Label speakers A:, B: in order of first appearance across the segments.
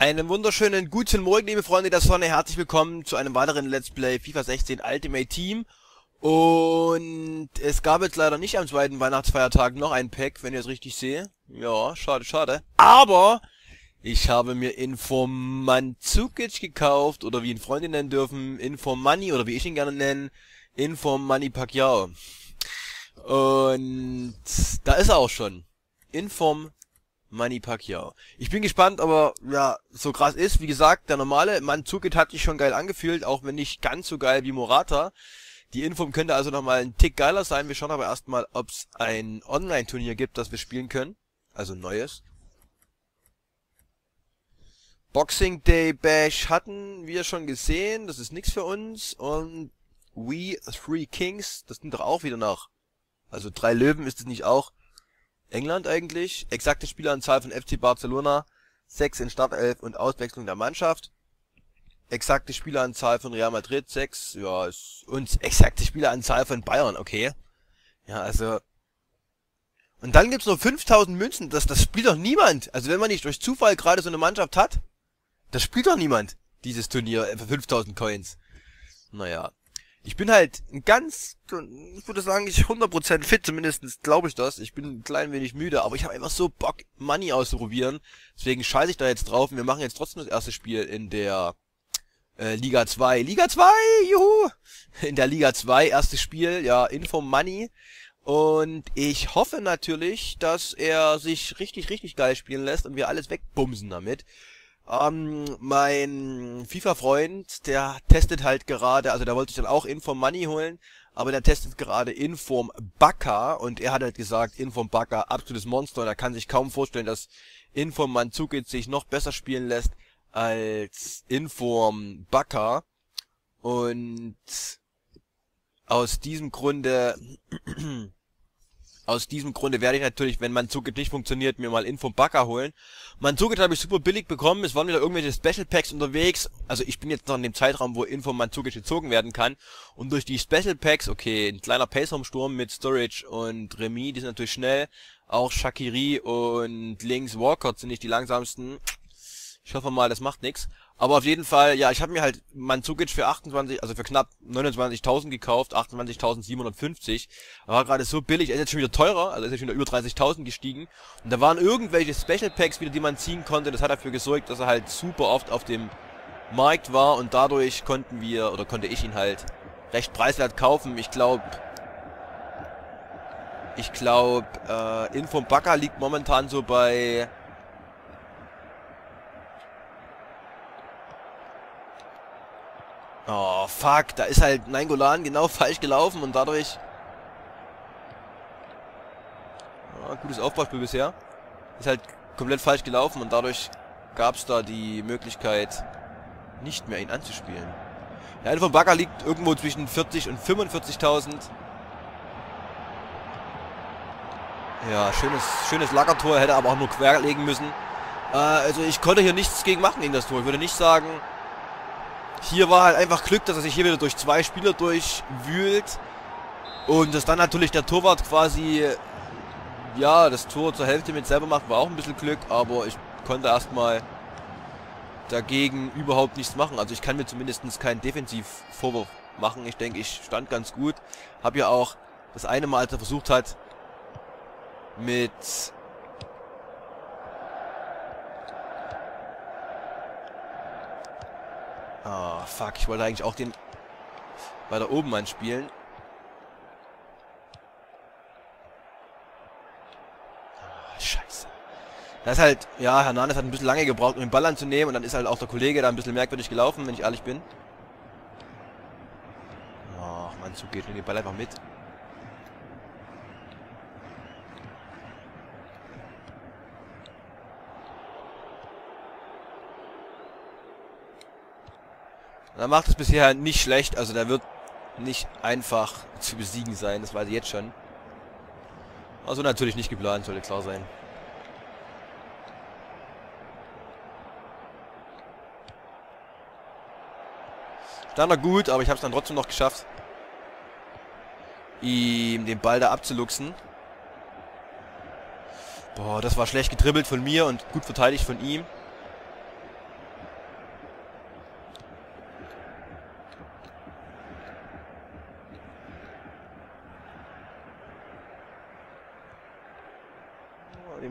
A: Einen wunderschönen guten Morgen, liebe Freunde der Sonne. Herzlich willkommen zu einem weiteren Let's Play FIFA 16 Ultimate Team. Und es gab jetzt leider nicht am zweiten Weihnachtsfeiertag noch ein Pack, wenn ich es richtig sehe. Ja, schade, schade. Aber ich habe mir Informanzukic gekauft, oder wie ihn Freunde nennen dürfen, Informoney, oder wie ich ihn gerne nenne, Informoney Pacquiao. Und da ist er auch schon. Inform Manny Pacquiao. Ich bin gespannt, aber ja, so krass ist. Wie gesagt, der normale Manzukit hat sich schon geil angefühlt, auch wenn nicht ganz so geil wie Morata. Die Inform könnte also nochmal ein Tick geiler sein. Wir schauen aber erstmal, ob es ein Online-Turnier gibt, das wir spielen können. Also neues. Boxing Day Bash hatten wir schon gesehen. Das ist nichts für uns. Und We Three Kings, das sind doch auch wieder nach. Also drei Löwen ist es nicht auch. England eigentlich. Exakte Spieleranzahl von FC Barcelona 6 in Startelf und Auswechslung der Mannschaft. Exakte Spieleranzahl von Real Madrid 6, ja, und exakte Spieleranzahl von Bayern, okay. Ja, also und dann gibt's nur 5000 Münzen, das das spielt doch niemand. Also wenn man nicht durch Zufall gerade so eine Mannschaft hat, das spielt doch niemand dieses Turnier für 5000 Coins. Naja, ich bin halt ganz, ich würde sagen, ich 100% fit, zumindest glaube ich das. Ich bin ein klein wenig müde, aber ich habe einfach so Bock, Money auszuprobieren. Deswegen scheiße ich da jetzt drauf und wir machen jetzt trotzdem das erste Spiel in der äh, Liga 2. Liga 2, juhu! In der Liga 2, erstes Spiel, ja, Info Money. Und ich hoffe natürlich, dass er sich richtig, richtig geil spielen lässt und wir alles wegbumsen damit. Ähm, mein FIFA-Freund, der testet halt gerade, also der wollte sich dann auch Inform Money holen, aber der testet gerade Inform Baka und er hat halt gesagt, Inform Baka, absolutes Monster. Und er kann sich kaum vorstellen, dass Inform Manzukic sich noch besser spielen lässt als Inform Baka. Und aus diesem Grunde aus diesem Grunde werde ich natürlich, wenn Manzukit nicht funktioniert, mir mal Info Backer holen. Manzukit habe ich super billig bekommen. Es waren wieder irgendwelche Special Packs unterwegs. Also ich bin jetzt noch in dem Zeitraum, wo Info Manzukit gezogen werden kann. Und durch die Special Packs, okay, ein kleiner Pace-Home-Sturm mit Storage und Remy, die sind natürlich schnell. Auch Shakiri und links Walcott sind nicht die langsamsten. Ich hoffe mal, das macht nichts. Aber auf jeden Fall, ja, ich habe mir halt Mandzukic für 28, also für knapp 29.000 gekauft, 28.750. War gerade so billig, er ist jetzt schon wieder teurer, also ist jetzt schon wieder über 30.000 gestiegen. Und da waren irgendwelche Special Packs wieder, die man ziehen konnte. Das hat dafür gesorgt, dass er halt super oft auf dem Markt war und dadurch konnten wir, oder konnte ich ihn halt recht preiswert kaufen. Ich glaube, ich glaube, äh, Info Backer liegt momentan so bei Oh, fuck. Da ist halt Nainggolan genau falsch gelaufen und dadurch... Ja, gutes Aufbauspiel bisher. Ist halt komplett falsch gelaufen und dadurch gab es da die Möglichkeit, nicht mehr ihn anzuspielen. Der eine von Bagger liegt irgendwo zwischen 40 und 45.000. Ja, schönes, schönes Lackertor, hätte aber auch nur querlegen müssen. Äh, also ich konnte hier nichts gegen machen gegen das Tor. Ich würde nicht sagen, hier war halt einfach Glück, dass er sich hier wieder durch zwei Spieler durchwühlt. Und dass dann natürlich der Torwart quasi, ja, das Tor zur Hälfte mit selber macht, war auch ein bisschen Glück. Aber ich konnte erstmal dagegen überhaupt nichts machen. Also ich kann mir zumindest keinen Defensivvorwurf machen. Ich denke, ich stand ganz gut. Habe ja auch das eine Mal, als er versucht hat, mit oh, fuck. Ich wollte eigentlich auch den weiter oben anspielen. Oh, scheiße. Das ist halt, ja, Hernandez hat ein bisschen lange gebraucht, um den Ball anzunehmen. Und dann ist halt auch der Kollege da ein bisschen merkwürdig gelaufen, wenn ich ehrlich bin. Oh, Mann, so geht den Ball einfach mit. Er macht es bisher nicht schlecht, also der wird nicht einfach zu besiegen sein, das weiß ich jetzt schon. Also natürlich nicht geplant, sollte klar sein. Stand er gut, aber ich habe es dann trotzdem noch geschafft, ihm den Ball da abzuluxen. Boah, das war schlecht getribbelt von mir und gut verteidigt von ihm.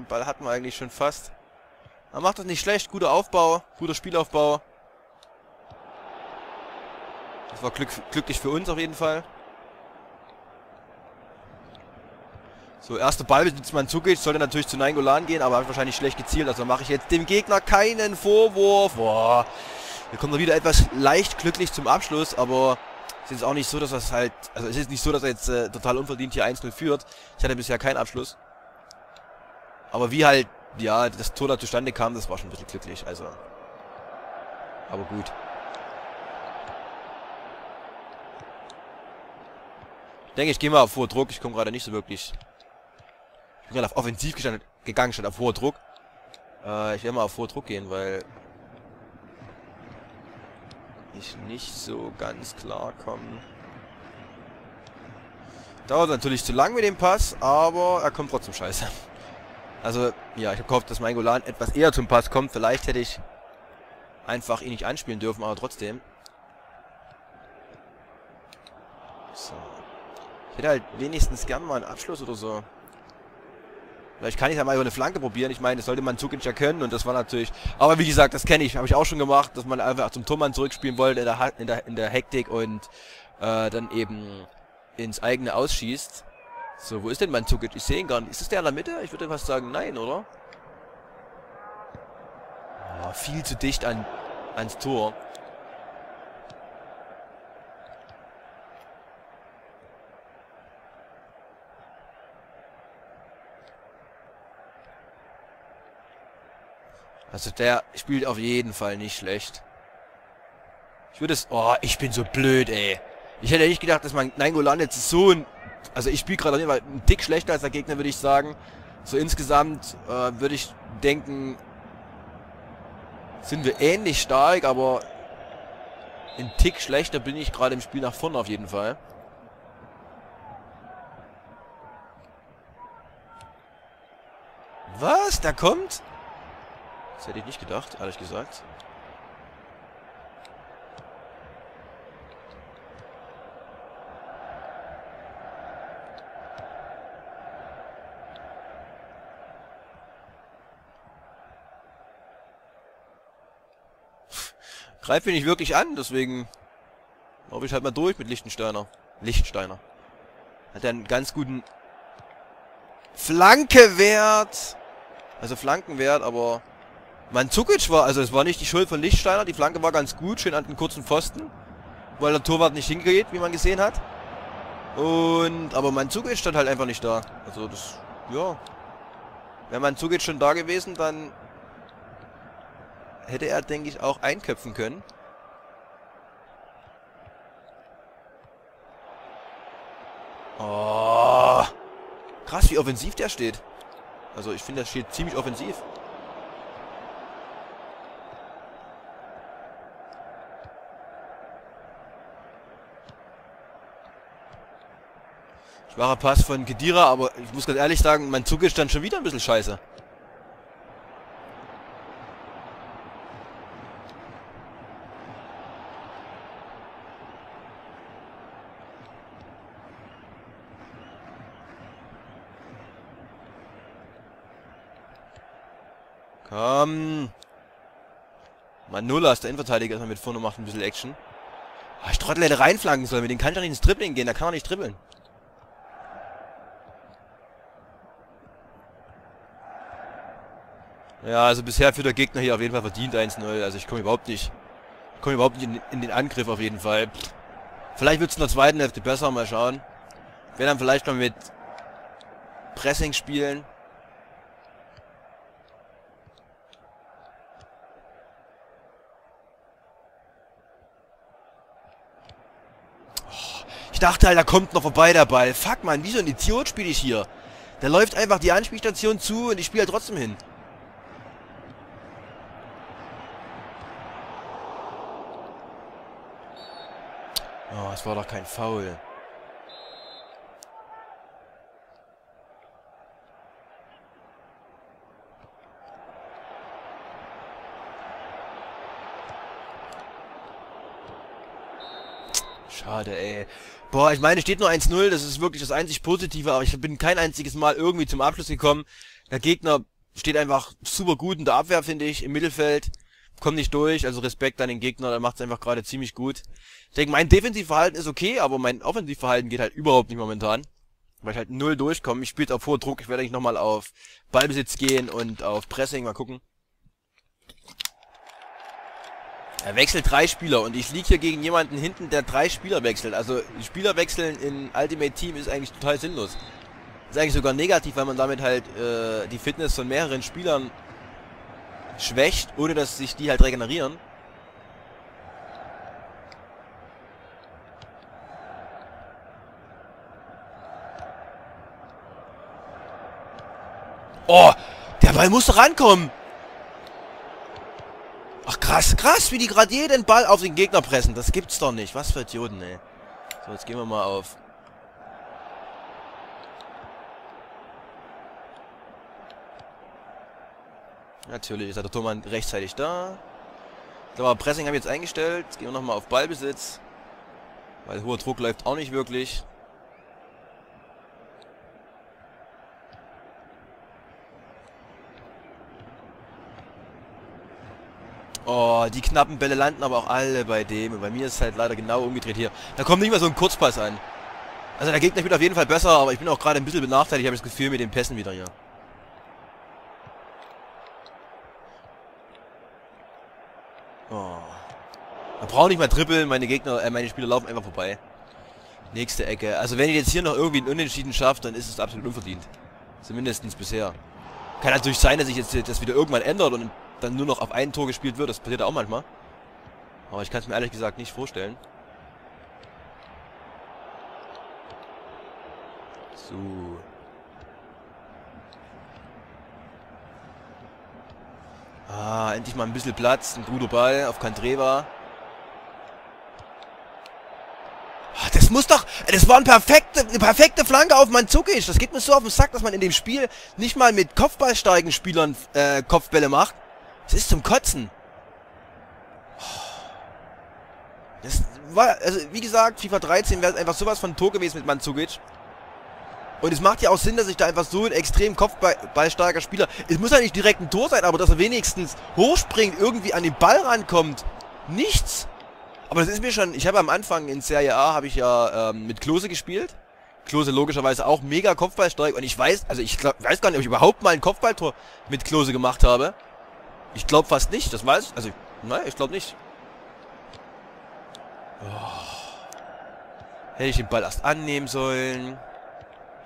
A: Ball hatten wir eigentlich schon fast. Er macht das nicht schlecht. Guter Aufbau. Guter Spielaufbau. Das war glück, glücklich für uns auf jeden Fall. So, erster Ballbesitz man zugeht, sollte natürlich zu Nainggolan gehen, aber wahrscheinlich schlecht gezielt. Also mache ich jetzt dem Gegner keinen Vorwurf. Boah. Wir kommen wieder etwas leicht glücklich zum Abschluss, aber es ist auch nicht so, dass das halt, also es ist nicht so, dass er jetzt äh, total unverdient hier 1-0 führt. Ich hatte bisher keinen Abschluss. Aber wie halt, ja, das Tor da zustande kam, das war schon ein bisschen glücklich, also. Aber gut. Ich denke, ich gehe mal auf hoher Druck. Ich komme gerade nicht so wirklich ich bin gerade auf offensiv gegangen, statt auf hoher Druck. Äh, ich werde mal auf hoher Druck gehen, weil ich nicht so ganz klar komme. Dauert natürlich zu lang mit dem Pass, aber er kommt trotzdem scheiße. Also, ja, ich habe gehofft, dass mein Golan etwas eher zum Pass kommt. Vielleicht hätte ich einfach ihn nicht anspielen dürfen, aber trotzdem. So. Ich hätte halt wenigstens gern mal einen Abschluss oder so. Vielleicht kann ich ja mal über eine Flanke probieren. Ich meine, das sollte man Zukic ja können und das war natürlich... Aber wie gesagt, das kenne ich. Habe ich auch schon gemacht, dass man einfach zum Tormann zurückspielen wollte in der, in der, in der Hektik und äh, dann eben ins eigene ausschießt. So, wo ist denn mein Zukic? Ich sehe ihn gar nicht. Ist das der in der Mitte? Ich würde fast sagen, nein, oder? Oh, viel zu dicht an, ans Tor. Also der spielt auf jeden Fall nicht schlecht. Ich würde es... Oh, ich bin so blöd, ey. Ich hätte nicht gedacht, dass mein Nainggolan jetzt so ein... Also ich spiele gerade auf jeden Fall einen Tick schlechter als der Gegner, würde ich sagen. So insgesamt äh, würde ich denken, sind wir ähnlich stark, aber ein Tick schlechter bin ich gerade im Spiel nach vorne auf jeden Fall. Was? Da kommt? Das hätte ich nicht gedacht, ehrlich gesagt. Greift mich nicht wirklich an, deswegen laufe ich halt mal durch mit Lichtensteiner. Lichtsteiner. Hat er einen ganz guten Flankewert. Also Flankenwert, aber mein Zukic war, also es war nicht die Schuld von Lichtsteiner, die Flanke war ganz gut, schön an den kurzen Pfosten, weil der Torwart nicht hingeht, wie man gesehen hat. Und, aber mein Zukic stand halt einfach nicht da. Also das, ja. Wäre mein Zukic schon da gewesen, dann hätte er, denke ich, auch einköpfen können. Oh. Krass, wie offensiv der steht. Also ich finde, der steht ziemlich offensiv. Schwacher Pass von Kedira, aber ich muss ganz ehrlich sagen, mein Zug ist dann schon wieder ein bisschen scheiße. Komm. Manulla ist der Innenverteidiger, erstmal mit vorne macht ein bisschen Action. Oh, ich trottel hätte reinflanken sollen, mit dem kann ich doch nicht ins Dribbling gehen, da kann man nicht dribbeln. Ja, also bisher führt der Gegner hier auf jeden Fall verdient 1-0. Also ich komme überhaupt nicht, komme überhaupt nicht in, in, den Angriff auf jeden Fall. Vielleicht wird es in der zweiten Hälfte besser, mal schauen. Wir dann vielleicht mal mit Pressing spielen. Dachte halt, da kommt noch vorbei der Ball. Fuck, man, wie so ein Idiot spiele ich hier. Der läuft einfach die Anspielstation zu und ich spiele halt trotzdem hin. Oh, es war doch kein Foul. Schade, ey. Boah, ich meine, steht nur 1-0, das ist wirklich das einzig Positive, aber ich bin kein einziges Mal irgendwie zum Abschluss gekommen. Der Gegner steht einfach super gut in der Abwehr, finde ich, im Mittelfeld. Kommt nicht durch, also Respekt an den Gegner, der macht es einfach gerade ziemlich gut. Ich denke, mein Defensivverhalten ist okay, aber mein Offensivverhalten geht halt überhaupt nicht momentan. Weil ich halt null durchkomme. Ich spiele auf hoher Druck, ich werde eigentlich nochmal auf Ballbesitz gehen und auf Pressing, mal gucken. Er wechselt drei Spieler und ich liege hier gegen jemanden hinten, der drei Spieler wechselt. Also Spieler wechseln in Ultimate Team ist eigentlich total sinnlos. Ist eigentlich sogar negativ, weil man damit halt äh, die Fitness von mehreren Spielern schwächt, ohne dass sich die halt regenerieren. Oh, der Ball muss rankommen. Ach krass, krass, wie die gerade jeden Ball auf den Gegner pressen. Das gibt's doch nicht. Was für Idioten, ey. So, jetzt gehen wir mal auf. Natürlich ist der Tormann rechtzeitig da. Aber Pressing habe ich jetzt eingestellt. Jetzt gehen wir nochmal auf Ballbesitz. Weil hoher Druck läuft auch nicht wirklich. Oh, die knappen Bälle landen aber auch alle bei dem. Und bei mir ist es halt leider genau umgedreht hier. Da kommt nicht mal so ein Kurzpass an. Also der Gegner spielt auf jeden Fall besser, aber ich bin auch gerade ein bisschen benachteiligt, habe ich das Gefühl, mit den Pässen wieder hier. Oh. Man braucht nicht mal trippeln, meine Gegner, äh, meine Spieler laufen einfach vorbei. Nächste Ecke. Also wenn ihr jetzt hier noch irgendwie einen Unentschieden schafft, dann ist es absolut unverdient. Zumindest bisher. Kann natürlich sein, dass sich jetzt das wieder irgendwann ändert und dann nur noch auf ein Tor gespielt wird. Das passiert auch manchmal. Aber ich kann es mir ehrlich gesagt nicht vorstellen. So. Ah, endlich mal ein bisschen Platz. Ein guter Ball auf Kandreva. Ah, das muss doch... Das war eine perfekte, eine perfekte Flanke auf Mandzukic. Das geht mir so auf den Sack, dass man in dem Spiel nicht mal mit kopfballsteigen Spielern äh, Kopfbälle macht. Das ist zum Kotzen. Das war, also wie gesagt, FIFA 13 wäre einfach sowas von Tor gewesen mit Mandzukic. Und es macht ja auch Sinn, dass ich da einfach so ein extrem kopfballstarker Spieler... Es muss ja nicht direkt ein Tor sein, aber dass er wenigstens hochspringt, irgendwie an den Ball rankommt. Nichts. Aber das ist mir schon... Ich habe am Anfang in Serie A, habe ich ja ähm, mit Klose gespielt. Klose logischerweise auch mega kopfballstark. Und ich weiß, also ich glaub, weiß gar nicht, ob ich überhaupt mal ein Kopfballtor mit Klose gemacht habe. Ich glaube fast nicht, das weiß... Also, nein, ich glaube nicht. Oh. Hätte ich den Ball erst annehmen sollen.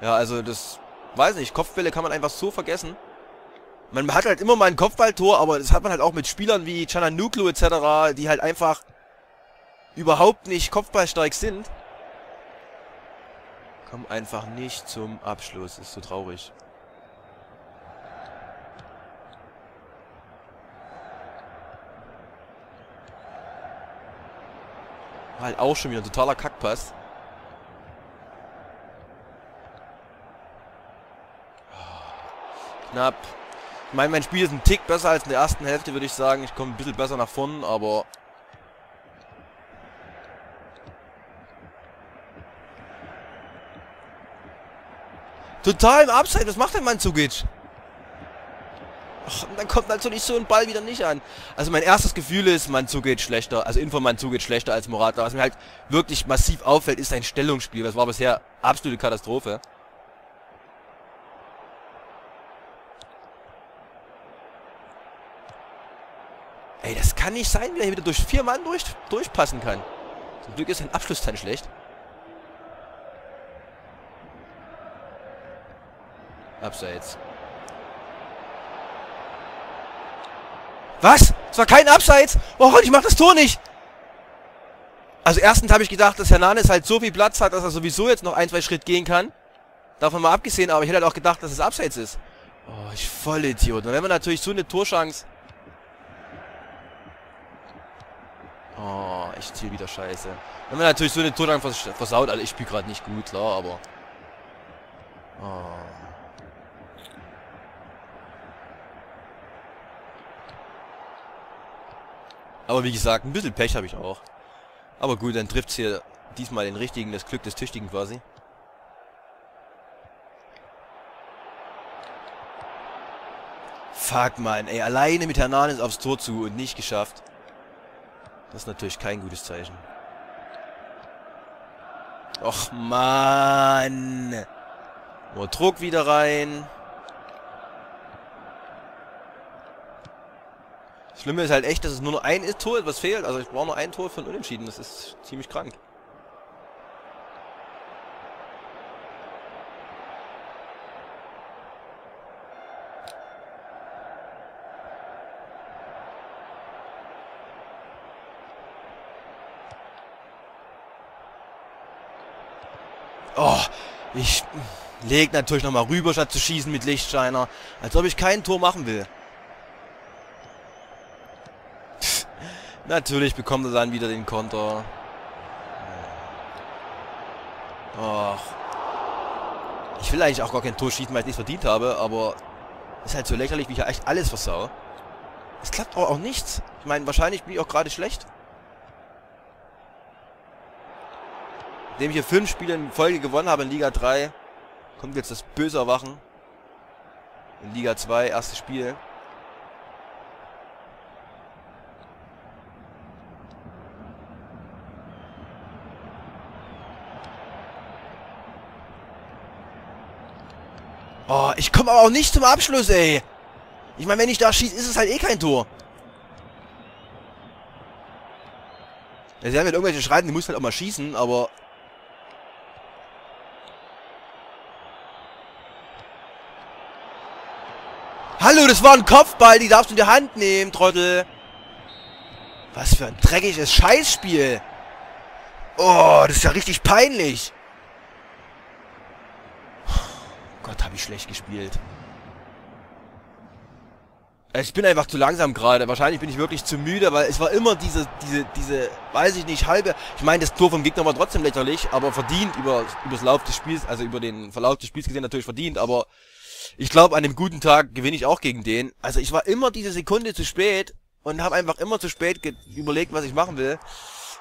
A: Ja, also das, weiß nicht, Kopfbälle kann man einfach so vergessen. Man hat halt immer mal ein Kopfballtor, aber das hat man halt auch mit Spielern wie Chananuklu etc., die halt einfach überhaupt nicht kopfballstark sind. Kommen einfach nicht zum Abschluss, ist so traurig. Halt auch schon wieder ein totaler Kackpass. knapp. Ich meine, mein Spiel ist ein Tick besser als in der ersten Hälfte, würde ich sagen. Ich komme ein bisschen besser nach vorn, aber... Total im Upside. Was macht denn mein Zugic? Ach, dann kommt natürlich so ein Ball wieder nicht an. Also mein erstes Gefühl ist, man zugeht schlechter, also Info man zugeht schlechter als Morata. Was mir halt wirklich massiv auffällt, ist sein Stellungsspiel. Das war bisher absolute Katastrophe. Ey, das kann nicht sein, wie er wieder durch vier Mann durch, durchpassen kann. Zum Glück ist sein Abschluss dann schlecht. Abseits. Was? Es war kein Abseits? Warum? Ich mach das Tor nicht! Also erstens habe ich gedacht, dass Hernanes halt so viel Platz hat, dass er sowieso jetzt noch ein, zwei Schritt gehen kann. Davon mal abgesehen, aber ich hätte halt auch gedacht, dass es Abseits ist. Oh, ich voll Idiot. Und wenn man natürlich so eine Torchance Oh, ich ziehe wieder scheiße. Wenn man natürlich so eine vers versaut, also ich spiele gerade nicht gut, klar, aber... Oh. Aber wie gesagt, ein bisschen Pech habe ich auch. Aber gut, dann trifft es hier diesmal den richtigen, das Glück des Tüchtigen quasi. fuck, man. Ey, alleine mit Hernanes aufs Tor zu und nicht geschafft. Das ist natürlich kein gutes Zeichen. Och, man. Nur Druck wieder rein. Das Schlimme ist halt echt, dass es nur noch ein Tor was fehlt. Also ich brauche nur ein Tor für ein Unentschieden. Das ist ziemlich krank. Oh, ich leg natürlich nochmal rüber, statt zu schießen mit Lichtsteiner. Als ob ich kein Tor machen will. Natürlich bekommt er dann wieder den Konter. Och. Ich will eigentlich auch gar kein Tor schießen, weil ich nichts verdient habe, aber ist halt so lächerlich, wie ich ja echt alles versau. Es klappt aber auch nichts. Ich meine, wahrscheinlich bin ich auch gerade schlecht. Nachdem ich hier fünf Spiele in Folge gewonnen habe in Liga 3, kommt jetzt das böse Erwachen. In Liga 2, erstes Spiel. Oh, ich komme aber auch nicht zum Abschluss, ey. Ich meine, wenn ich da schieße, ist es halt eh kein Tor. Ja, sie haben halt irgendwelche Schreiten, die muss halt auch mal schießen, aber Hallo, das war ein Kopfball, die darfst du in die Hand nehmen, Trottel. Was für ein dreckiges Scheißspiel. Oh, das ist ja richtig peinlich. Gott, habe ich schlecht gespielt. Ich bin einfach zu langsam gerade. Wahrscheinlich bin ich wirklich zu müde, weil es war immer diese, diese, diese, weiß ich nicht, halbe. Ich meine, das Tor vom Gegner war trotzdem lächerlich, aber verdient über, über das Lauf des Spiels, also über den Verlauf des Spiels gesehen natürlich verdient, aber ich glaube, an dem guten Tag gewinne ich auch gegen den. Also ich war immer diese Sekunde zu spät und habe einfach immer zu spät überlegt, was ich machen will.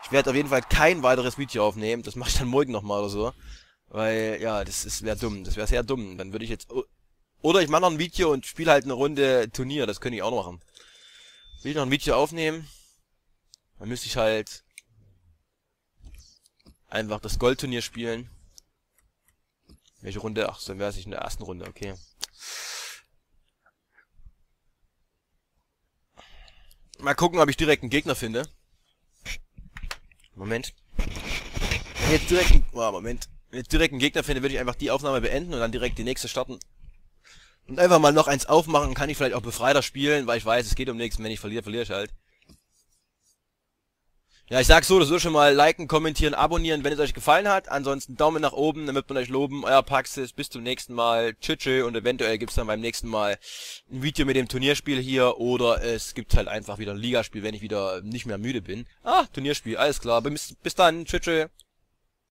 A: Ich werde auf jeden Fall kein weiteres Video aufnehmen. Das mache ich dann morgen nochmal oder so. Weil, ja, das wäre dumm. Das wäre sehr dumm. Dann würde ich jetzt... Oder ich mache noch ein Video und spiele halt eine Runde Turnier. Das könnte ich auch noch machen. Will ich noch ein Video aufnehmen? Dann müsste ich halt einfach das Goldturnier spielen. Welche Runde? Ach, dann wäre es in der ersten Runde, okay. Mal gucken, ob ich direkt einen Gegner finde. Moment. Jetzt direkt einen, oh, Moment. Wenn ich direkt einen Gegner finde, würde ich einfach die Aufnahme beenden und dann direkt die nächste starten. Und einfach mal noch eins aufmachen, kann ich vielleicht auch befreiter spielen, weil ich weiß, es geht um nichts. Wenn ich verliere, verliere ich halt. Ja, ich sag so, das so schon mal liken, kommentieren, abonnieren, wenn es euch gefallen hat. Ansonsten Daumen nach oben, damit man euch loben. Euer Paxis, bis zum nächsten Mal. Tschüss und eventuell gibt's dann beim nächsten Mal ein Video mit dem Turnierspiel hier oder es gibt halt einfach wieder ein Ligaspiel, wenn ich wieder nicht mehr müde bin. Ah, Turnierspiel, alles klar. Bis, bis dann, tschüss.